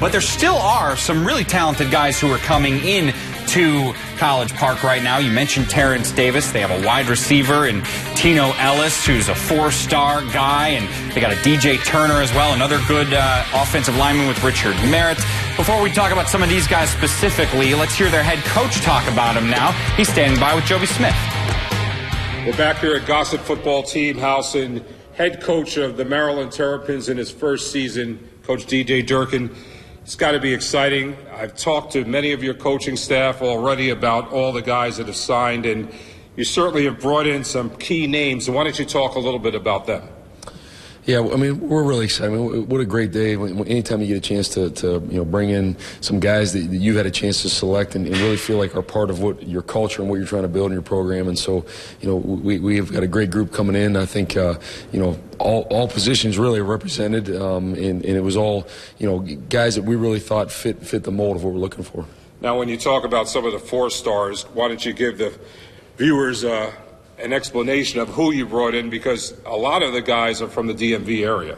But there still are some really talented guys who are coming in to College Park right now. You mentioned Terrance Davis. They have a wide receiver and Tino Ellis, who's a four-star guy, and they got a DJ Turner as well, another good uh, offensive lineman with Richard Merritt. Before we talk about some of these guys specifically, let's hear their head coach talk about them now. He's standing by with Joby Smith. We're back here at Gossett Football Team House and head coach of the Maryland Terrapins in his first season, Coach DJ Durkin. It's got to be exciting. I've talked to many of your coaching staff already about all the guys that have signed, and you certainly have brought in some key names. Why don't you talk a little bit about them? Yeah, I mean, we're really excited. I mean, what a great day! Anytime you get a chance to, to you know, bring in some guys that, you've had a chance to select and, and, really feel like are part of what your culture and what you're trying to build in your program. And so, you know, we, we've got a great group coming in. I think, uh, you know, all, all positions really are represented, um, and, and it was all, you know, guys that we really thought fit fit the mold of what we're looking for. Now, when you talk about some of the four stars, why don't you give the viewers uh, an explanation of who you brought in because a lot of the guys are from the DMV area.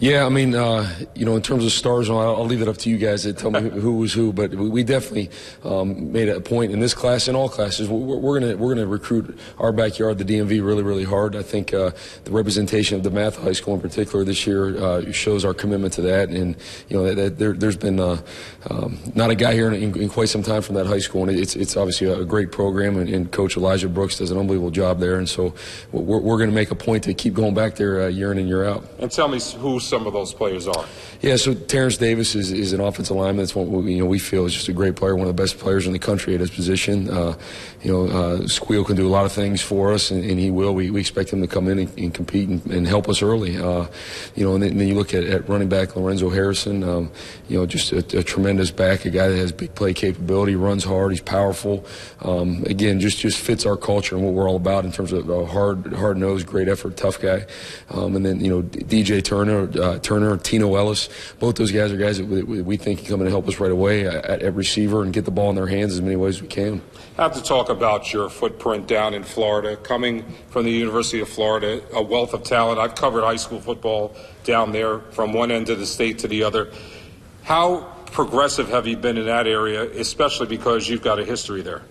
Yeah, I mean, uh, you know, in terms of stars, I'll, I'll, leave it up to you guys to tell me who was who. But we definitely um, made a point in this class and all classes. We're, we're, gonna we're gonna recruit our backyard, the DMV, really really hard. I think uh, the representation of DeMatha High School in particular this year uh, shows our commitment to that. And you know, that, that there, has been uh, um, not a guy here in, in, quite some time from that high school, and it's it's obviously a great program. And, and Coach Elijah Brooks does an unbelievable job there. And so we're, we're going to make a point to keep going back there uh, year in and year out. And tell me who some of those players are. Yeah, so Terrance Davis is, is an offensive lineman. That's what we, you know we feel is just a great player, one of the best players in the country at his position. Uh, you know, uh, Squeal can do a lot of things for us, and, and he will. We, we, expect him to come in and, and compete and, and, help us early. Uh, you know, and then, and then, you look at, at running back Lorenzo Harrison. Um, you know, just a, a, tremendous back, a guy that has big play capability, runs hard, he's powerful. Um, again, just just fits our culture and what we're all about in terms of a hard hard nosed, great effort, tough guy. Um, and then you know, DJ Turner, uh, Turner, Tino Ellis, both those guys are guys that we, we think can come in and help us right away at, at receiver and get the ball in their hands as many ways as we can. I have to talk about your footprint down in Florida, coming from the University of Florida, a wealth of talent. I've covered high school football down there from one end of the state to the other. How progressive have you been in that area, especially because you've got a history there?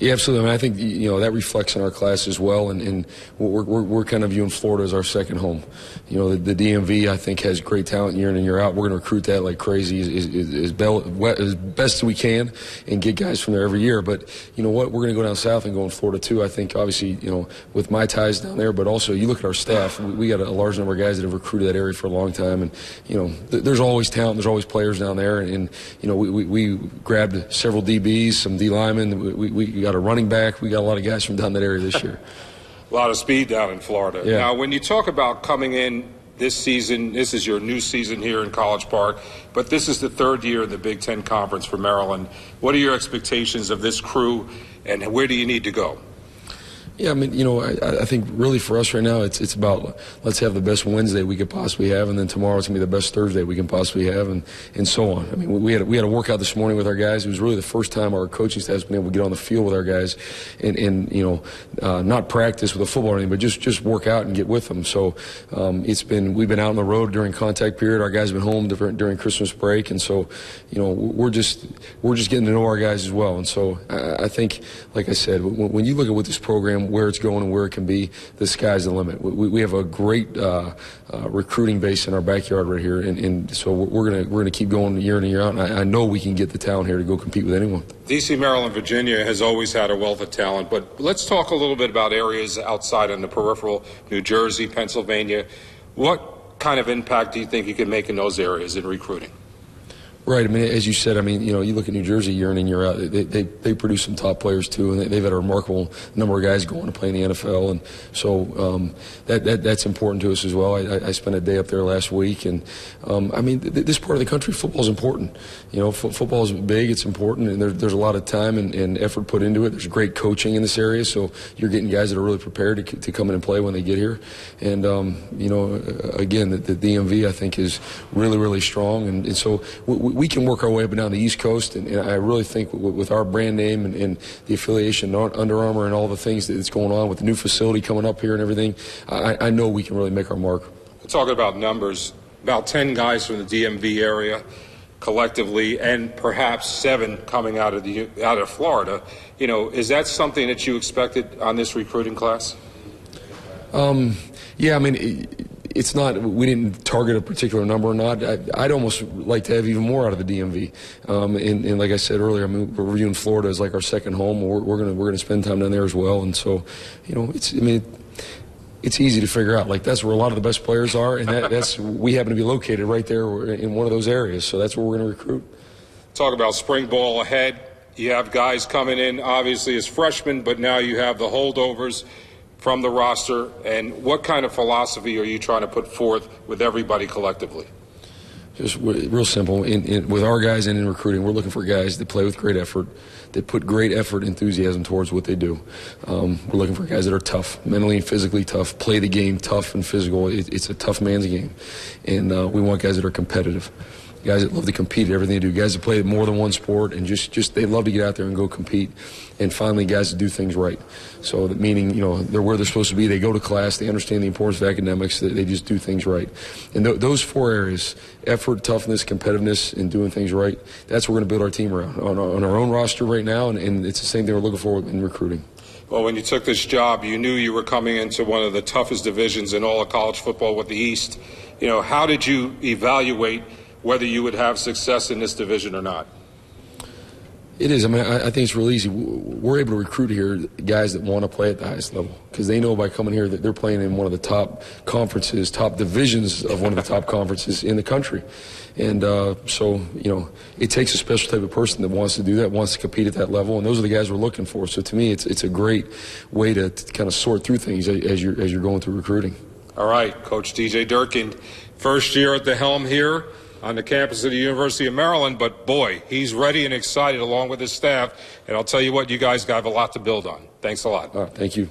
Yeah, absolutely. I, mean, I think you know that reflects in our class as well, and, and we're, we're, we're kind of viewing Florida as our second home. You know, the, the DMV I think has great talent year in and year out. We're going to recruit that like crazy as, as, as, as best as we can, and get guys from there every year. But you know what? We're going to go down south and go in Florida too. I think obviously you know with my ties down there, but also you look at our staff. We, we got a, a, large number of guys that have recruited that area for a long time, and you know th- there's always talent. There's always players down there, and, and you know we, we, we, grabbed several DBs, some D linemen. We, we got got a running back. We got a lot of guys from down that area this year. a lot of speed down in Florida. Yeah. Now, when you talk about coming in this season, this is your new season here in College Park, but this is the third year in the Big Ten Conference for Maryland. What are your expectations of this crew, and where do you need to go? Yeah, I mean, you know, I, I, think really for us right now, it's it's about let's have the best Wednesday we could possibly have, and then tomorrow it's gonna be the best Thursday we can possibly have, and, and so on. I mean, we had we had a workout this morning with our guys. It was really the first time our coaching staff has been able to get on the field with our guys, and, and you know, uh, not practice with a football or anything, but just just work out and get with them. So um, it's been we've been out on the road during contact period. Our guys have been home different during Christmas break, and so you know we're just we're just getting to know our guys as well. And so I, I think, like I said, when, when you look at what this program where it's going and where it can be, the sky's the limit. We, we have a great uh, uh, recruiting base in our backyard right here, and, and so we're gonna we're gonna keep going year in and year out. And I, I, know we can get the talent here to go compete with anyone. DC, Maryland, Virginia has always had a wealth of talent, but let's talk a little bit about areas outside in the peripheral, New Jersey, Pennsylvania. What kind of impact do you think you can make in those areas in recruiting? Right. I mean, as you said, I mean, you know, you look at New Jersey year in and year out, they, they, they produce some top players too, and they, have had a remarkable number of guys going to play in the NFL, and so um, that, that that's important to us as well. I, I spent a day up there last week, and um, I mean, th- this part of the country, football is important. You know, f- football is big, it's important, and there, there's a lot of time and, and, effort put into it. There's great coaching in this area, so you're getting guys that are really prepared to, to come in and play when they get here. And um, you know, again, the, the, DMV I think is really really strong, and, and so we, we can work our way up and down the East Coast, and, and I really think with, with our brand name and, and, the affiliation, Under Armour, and all the things that's going on with the new facility coming up here and everything, I, I know we can really make our mark. Talking about numbers, about 10 guys from the DMV area collectively, and perhaps seven coming out of the out of Florida. You know, is that something that you expected on this recruiting class? Um, yeah, I mean, it's not. We didn't target a particular number or not. I, I'd almost like to have even more out of the DMV. Um, and, and like I said earlier, I mean, we're viewing Florida as like our second home. We're, we're gonna we're gonna spend time down there as well. And so, you know, it's. I mean. It's easy to figure out. Like that's where a lot of the best players are, and that, that's we happen to be located right there in one of those areas. So that's where we're going to recruit. Talk about spring ball ahead. You have guys coming in, obviously, as freshmen, but now you have the holdovers from the roster. And what kind of philosophy are you trying to put forth with everybody collectively? Just real simple. In, in, with our guys and in recruiting, we're looking for guys that play with great effort, that put great effort, enthusiasm towards what they do. Um, we're looking for guys that are tough, mentally and physically tough, play the game tough and physical. It, it's a tough man's game, and uh, we want guys that are competitive. Guys that love to compete at everything they do. Guys that play more than one sport and just, just they love to get out there and go compete. And finally, guys that do things right. So that meaning, you know, they're where they're supposed to be. They go to class. They understand the importance of academics. They, they just do things right. And th- those four areas: effort, toughness, competitiveness, and doing things right. That's what we're going to build our team around on our, on our own roster right now. And, and it's the same thing we're looking for in recruiting. Well, when you took this job, you knew you were coming into one of the toughest divisions in all of college football with the East. You know, how did you evaluate whether you would have success in this division or not? It is. I mean, I, I think it's real easy. We're able to recruit here guys that want to play at the highest level because they know by coming here that they're playing in one of the top conferences, top divisions of one of the top conferences in the country. And uh, so, you know, it takes a special type of person that wants to do that, wants to compete at that level, and those are the guys we're looking for. So to me, it's it's a great way to, to kind of sort through things as as you're as you're going through recruiting. All right, Coach DJ Durkin, first year at the helm here on the campus of the University of Maryland, but boy, he's ready and excited along with his staff. And I'll tell you what, you guys have a lot to build on. Thanks a lot. Right, thank you.